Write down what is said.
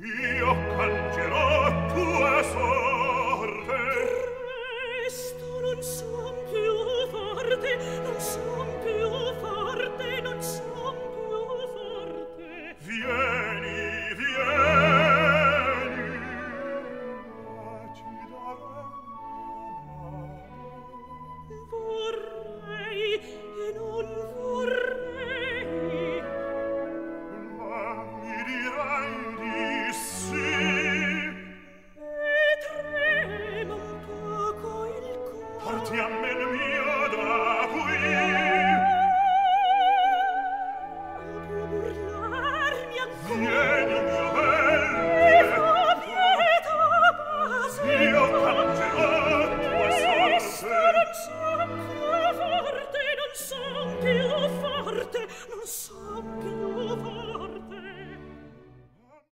Io Cangerò tua Sorte non son Più forte, morte, non so